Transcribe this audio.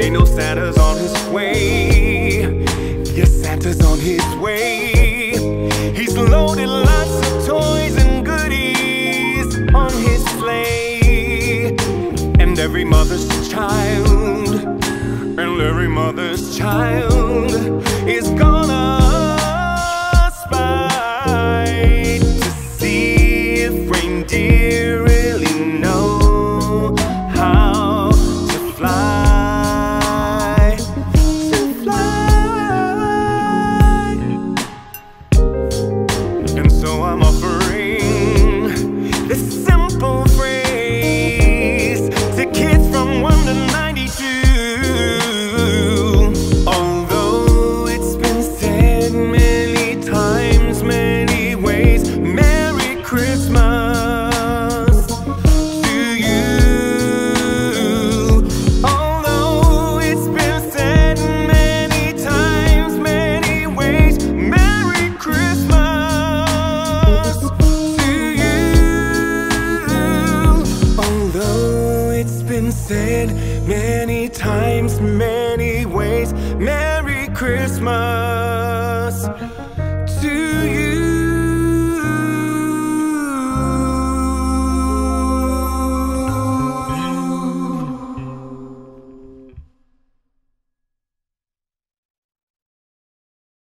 They know Santa's on his way. Yes, Santa's on his way. He's loaded lots of toys and goodies on his sleigh. And every mother's child, and every mother's child is gonna said many times, many ways, Merry Christmas